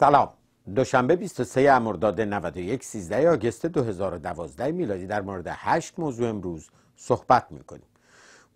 سلام. دوشنبه 23 مرداد 91 13 آگوست 2012 میلادی در مورد هشت موضوع امروز صحبت می‌کنیم.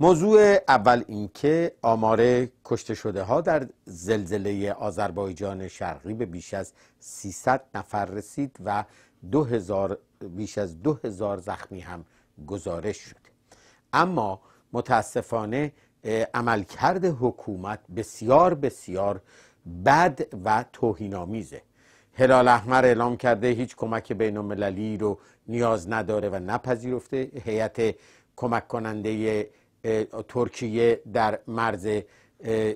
موضوع اول اینکه آمار کشته شده ها در زلزله آذربایجان شرقی به بیش از 300 نفر رسید و 2000 بیش از 2000 زخمی هم گزارش شده اما متاسفانه عملکرد حکومت بسیار بسیار بد و توهینآمیزه. هلال احمر اعلام کرده هیچ کمک بین المللی رو نیاز نداره و نپذیرفته. هیئت کمک کننده ترکیه در مرز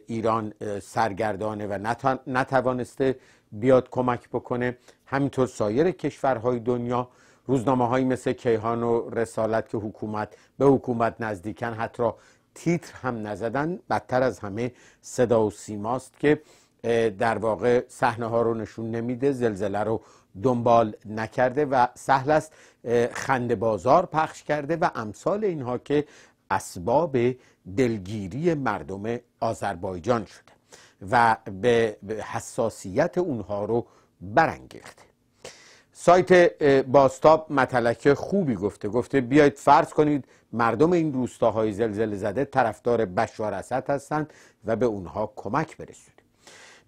ایران سرگردانه و نتوانسته بیاد کمک بکنه. همینطور سایر کشورهای دنیا روزنامه هایی مثل کیهان و رسالت که حکومت به حکومت نزدیکن حتی تیتر هم نزدن. بدتر از همه صدا و سیماست که در واقع صحنه ها رو نشون نمیده زلزله رو دنبال نکرده و سهل است خنده بازار پخش کرده و امثال اینها که اسباب دلگیری مردم آذربایجان شده و به حساسیت اونها رو برانگیخته. سایت باستاب مطلک خوبی گفته گفته بیایید فرض کنید مردم این روستاهای زلزله زده طرفدار بشار اسد هستند و به اونها کمک برسید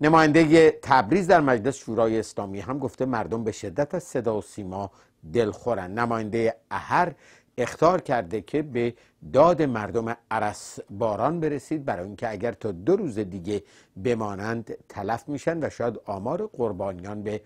نماینده تبریز در مجلس شورای اسلامی هم گفته مردم به شدت از صدا و سیما دلخورن نماینده اهر اختار کرده که به داد مردم عرس باران برسید برای اینکه اگر تا دو روز دیگه بمانند تلف میشن و شاید آمار قربانیان به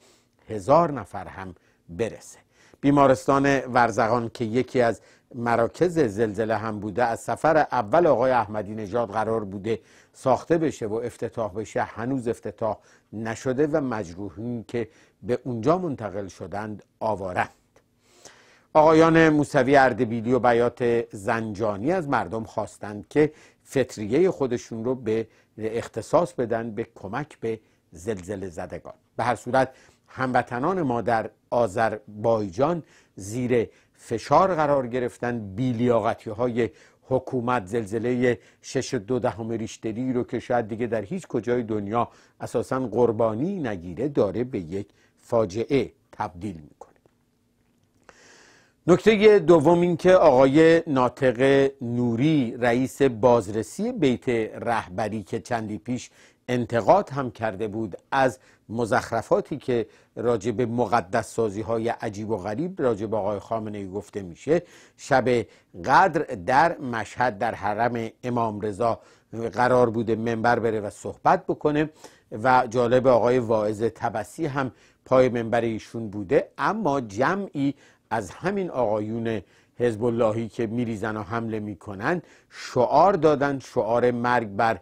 هزار نفر هم برسه. بیمارستان ورزقان که یکی از مراکز زلزله هم بوده از سفر اول آقای احمدی نژاد قرار بوده ساخته بشه و افتتاح بشه. هنوز افتتاح نشده و مجروحین که به اونجا منتقل شدند آوارند. آقایان موسوی اردبیلی و بیات زنجانی از مردم خواستند که فطریه خودشون رو به اختصاص بدن به کمک به زلزله زدگان. به هر صورت هموطنان ما در آذربایجان زیر فشار قرار گرفتن. بیلیاقتی های حکومت زلزله شش دو دهم ریشتری رو که شاید دیگه در هیچ کجای دنیا اساسا قربانی نگیره داره به یک فاجعه تبدیل می‌کنه. نکته دوم این که آقای ناطق نوری رئیس بازرسی بیت رهبری که چندی پیش انتقاد هم کرده بود از مزخرفاتی که راجع به مقدس سازی های عجیب و غریب راجع به آقای خامنه گفته میشه. شب قدر در مشهد در حرم امام رضا قرار بوده منبر بره و صحبت بکنه و جالب آقای واعظ تبسی هم پای منبر ایشون بوده. اما جمعی از همین آقایون حزب اللهی که میریزن و حمله می‌کنن شعار دادن شعار مرگ بر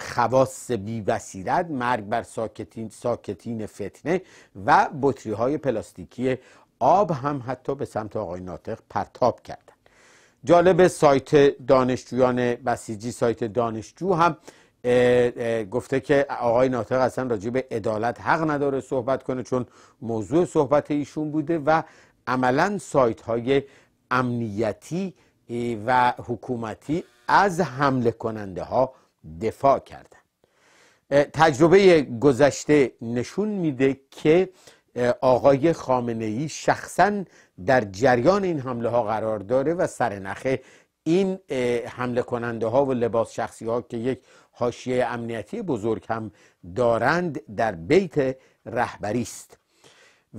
خواص بی بسیرت مرگ بر ساکتین, ساکتین فتنه و بطری های پلاستیکی آب هم حتی به سمت آقای ناطق پرتاب کردن. جالب سایت دانشجویان بسیجی سایت دانشجو هم گفته که آقای ناطق اصلا راجع به عدالت حق نداره صحبت کنه چون موضوع صحبت ایشون بوده و عملا سایت های امنیتی و حکومتی از حمله کننده ها دفاع کردن. تجربه گذشته نشون میده که آقای خامنه ای شخصا در جریان این حمله ها قرار داره و سرنخ این حمله کننده ها و لباس شخصی ها که یک حاشیه امنیتی بزرگ هم دارند در بیت رهبری است.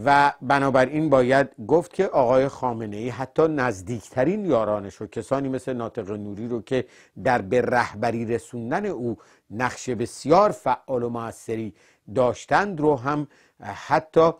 و بنابراین باید گفت که آقای خامنه ای حتی نزدیکترین یارانش و کسانی مثل ناطق نوری رو که در به رهبری رسوندن او نقش بسیار فعال و موثری داشتند رو هم حتی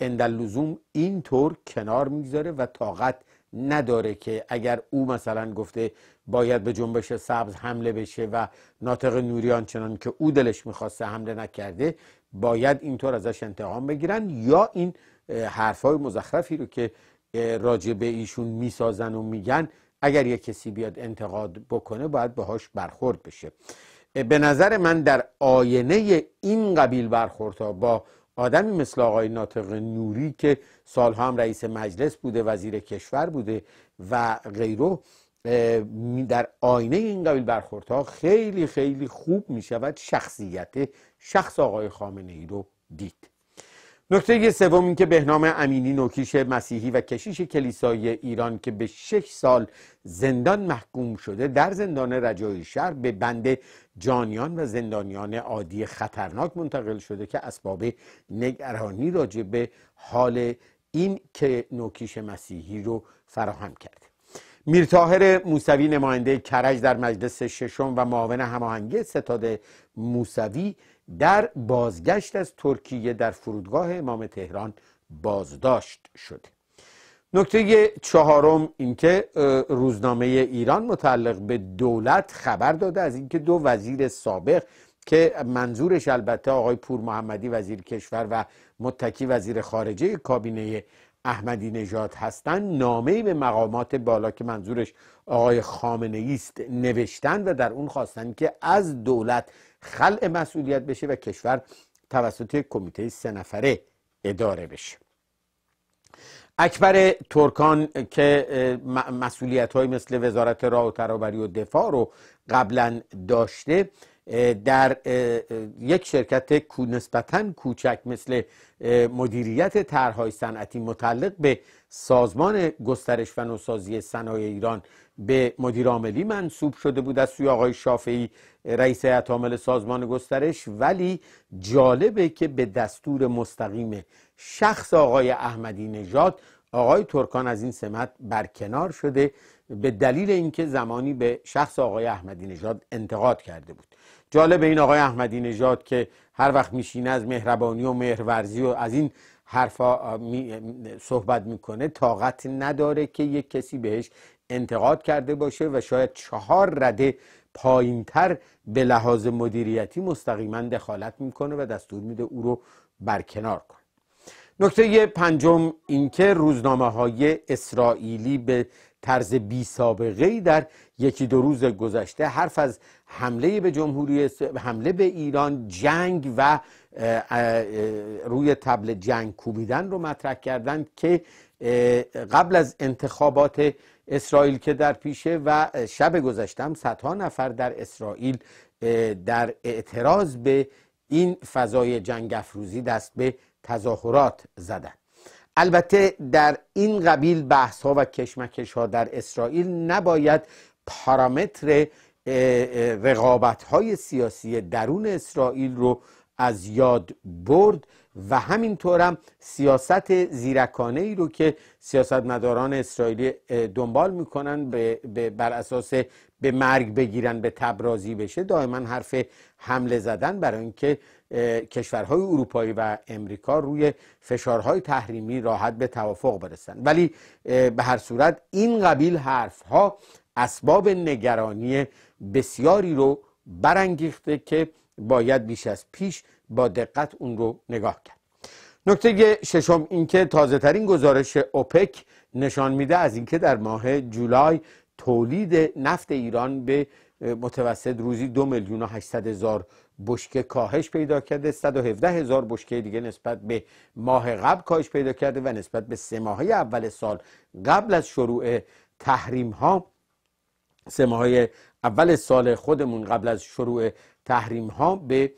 اندلزوم اینطور کنار می‌گذاره و طاقت نداره که اگر او مثلا گفته باید به جنبش سبز حمله بشه و ناطق نوری آنچنان که او دلش می‌خواسته حمله نکرده باید اینطور ازش انتقام بگیرن یا این حرفای مزخرفی رو که راجع به ایشون می‌سازن و میگن اگر یک کسی بیاد انتقاد بکنه باید باهاش برخورد بشه. به نظر من در آینه این قبیل برخوردها با آدمی مثل آقای ناطق نوری که سالها هم رئیس مجلس بوده وزیر کشور بوده و غیره در آینه این قبیل برخوردها خیلی خیلی خوب می شود شخصیت شخص آقای خامنه ای رو دید. نکته سوم این که بهنام امینی نوکیش مسیحی و کشیش کلیسای ایران که به شش سال زندان محکوم شده در زندان رجای شهر به بند جانیان و زندانیان عادی خطرناک منتقل شده که اسباب نگرانی راجع به حال این که نوکیش مسیحی رو فراهم کرده میرتاهر موسوی نماینده کرج در مجلس ششم و معاون هماهنگی ستاد موسوی در بازگشت از ترکیه در فرودگاه امام تهران بازداشت شده نکته چهارم اینکه روزنامه ایران متعلق به دولت خبر داده از اینکه دو وزیر سابق که منظورش البته آقای پور محمدی وزیر کشور و متکی وزیر خارجه کابینه احمدی نژاد هستند نامه به مقامات بالا که منظورش آقای خامنه است نوشتن و در اون خواستن که از دولت خلع مسئولیت بشه و کشور توسط کمیته سه نفره اداره بشه. اکبر ترکان که مسئولیت های مثل وزارت راه و ترابری و دفاع رو قبلا داشته در یک شرکت نسبتا کوچک مثل مدیریت طرحهای صنعتی متعلق به سازمان گسترش و نوسازی صنایع ایران به مدیر عاملی منصوب شده بود از سوی آقای شافعی رئیس هیئت سازمان گسترش. ولی جالبه که به دستور مستقیم شخص آقای احمدی نژاد آقای ترکان از این سمت برکنار شده. به دلیل اینکه زمانی به شخص آقای احمدی نژاد انتقاد کرده بود. جالب این آقای احمدی نژاد که هر وقت میشینه از مهربانی و مهرورزی و از این حرفا صحبت می‌کنه طاقت نداره که یک کسی بهش انتقاد کرده باشه و شاید چهار رده پایینتر به لحاظ مدیریتی مستقیما دخالت می‌کنه و دستور میده او رو برکنار کنه. نکته پنجم اینکه روزنامه های اسرائیلی به طرز بی سابقه ای در یکی دو روز گذشته حرف از حمله به جمهوری حمله به ایران جنگ و روی تبل جنگ کوبیدن رو مطرح کردند که قبل از انتخابات اسرائیل که در پیشه و شب گذشتم صدها نفر در اسرائیل در اعتراض به این فضای جنگ افروزی دست به تظاهرات زدن. البته در این قبیل بحث ها و کشمکش ها در اسرائیل نباید پارامتر رقابت های سیاسی درون اسرائیل رو از یاد برد. و همینطورم سیاست زیرکانه ای رو که سیاستمداران اسرائیلی دنبال می‌کنن بر اساس به مرگ بگیرن به تبرازی بشه دائما حرف حمله زدن برای اینکه کشورهای اروپایی و امریکا روی فشارهای تحریمی راحت به توافق برسن. ولی به هر صورت این قبیل حرف ها اسباب نگرانی بسیاری رو برانگیخته که باید بیش از پیش با دقت اون رو نگاه کرد. نکته ششم اینکه تازه ترین گزارش اوپک نشان میده از اینکه در ماه جولای تولید نفت ایران به متوسط روزی دو میلیون و هزار بشکه کاهش پیدا کرده. 117 هزار بشکه دیگه نسبت به ماه قبل کاهش پیدا کرده و نسبت به سه ماهه اول سال قبل از شروع تحریم ها سه ماهه اول سال خودمون قبل از شروع تحریم ها به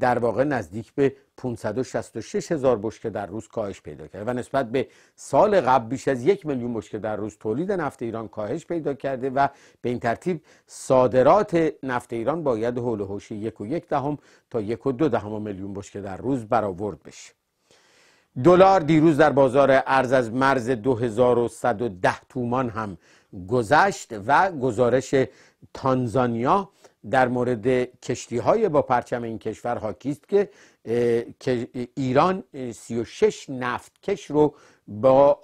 در واقع نزدیک به 566 هزار بشکه در روز کاهش پیدا کرده و نسبت به سال قبل بیش از یک میلیون بشکه در روز تولید نفت ایران کاهش پیدا کرده و به این ترتیب صادرات نفت ایران باید حول و حوش یک و یک دهم تا یک و دو دهم میلیون بشکه در روز برآورد بشه. دلار دیروز در بازار ارز از مرز 2110 تومان هم گذشت و گزارش تانزانیا در مورد کشتی های با پرچم این کشور حاکی است که ایران 36 نفتکش رو با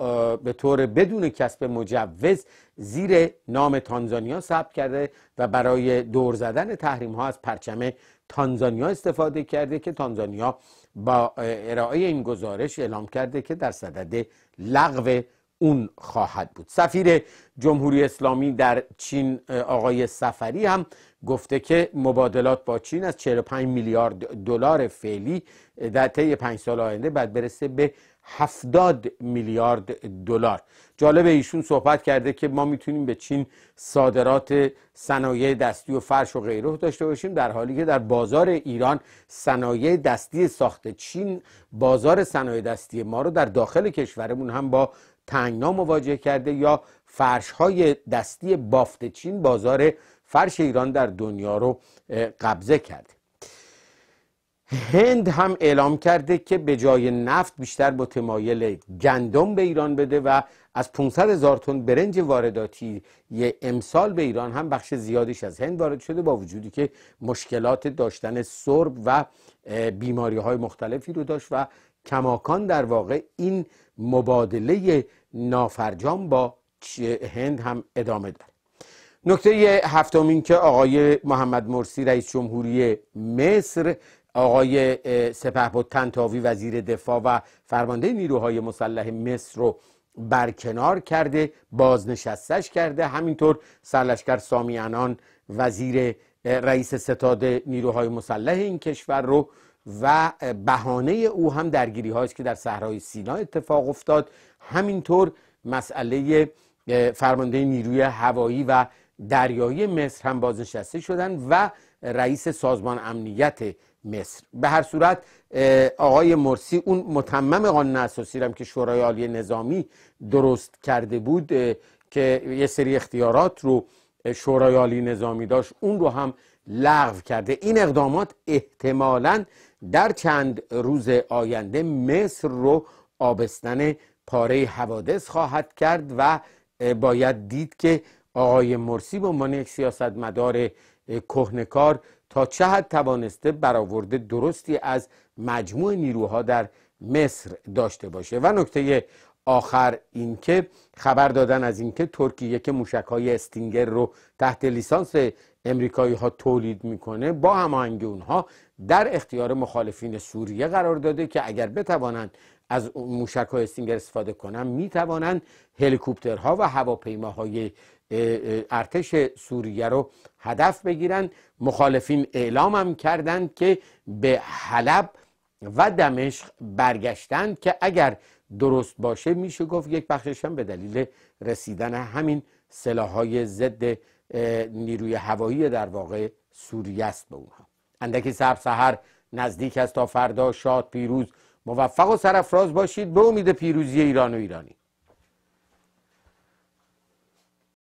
به طور بدون کسب مجوز زیر نام تانزانیا ثبت کرده و برای دور زدن تحریم ها از پرچم تانزانیا استفاده کرده که تانزانیا با ارائه این گزارش اعلام کرده که در صدد لغو اون خواهد بود. سفیر جمهوری اسلامی در چین آقای سفری هم گفته که مبادلات با چین از 45 میلیارد دلار فعلی در طی پنج سال آینده بعد برسه به 70 میلیارد دلار. جالب ایشون صحبت کرده که ما می‌تونیم به چین صادرات صنایع دستی و فرش و غیره داشته باشیم در حالی که در بازار ایران صنایع دستی ساخت چین بازار صنایع دستی ما رو در داخل کشورمون هم با تنگنا مواجه کرده یا فرش های دستی بافت چین بازار فرش ایران در دنیا رو قبضه کرده. هند هم اعلام کرده که به جای نفت بیشتر متمایل گندم به ایران بده و از 500 هزار تن برنج وارداتی یه امسال به ایران هم بخش زیادیش از هند وارد شده با وجودی که مشکلات داشتن سرب و بیماری های مختلفی رو داشت و کماکان در واقع این مبادله نافرجام با هند هم ادامه داره. نکته هفتم این که آقای محمد مرسی رئیس جمهوری مصر آقای سپهبد تنتاوی وزیر دفاع و فرمانده نیروهای مسلح مصر رو برکنار کرده بازنشستش کرده. همینطور سرلشکر سامیانان وزیر رئیس ستاد نیروهای مسلح این کشور رو و بهانه او هم درگیری هاییست که در صحرای سینا اتفاق افتاد. همینطور مسئله فرمانده نیروی هوایی و دریایی مصر هم بازنشسته شدن و رئیس سازمان امنیت مصر. به هر صورت آقای مرسی اون متمم قانون اساسی هم که شورای عالی نظامی درست کرده بود که یه سری اختیارات رو شورای عالی نظامی داشت اون رو هم لغو کرده. این اقدامات احتمالا در چند روز آینده مصر رو آبستن پاره حوادث خواهد کرد و باید دید که آقای مرسی به عنوان یک سیاستمدار کهنکار تا چه حد توانسته برآورده درستی از مجموع نیروها در مصر داشته باشه. و نکته آخر اینکه خبر دادن از اینکه ترکیه که موشک های استینگر رو تحت لیسانس امریکایی ها تولید می‌کنه با هماهنگی اونها در اختیار مخالفین سوریه قرار داده که اگر بتوانند از موشک های استینگر استفاده کنن می‌توانند هلیکوپترها و هواپیماهای ارتش سوریه رو هدف بگیرن. مخالفین اعلام هم کردند که به حلب و دمشق برگشتند که اگر درست باشه میشه گفت یک بخشش هم به دلیل رسیدن همین سلاحهای ضد نیروی هوایی در واقع سوریه است به اونها. اندکی سر سهر نزدیک است تا فردا شاد پیروز موفق و سرفراز باشید. به امید پیروزی ایران و ایرانی.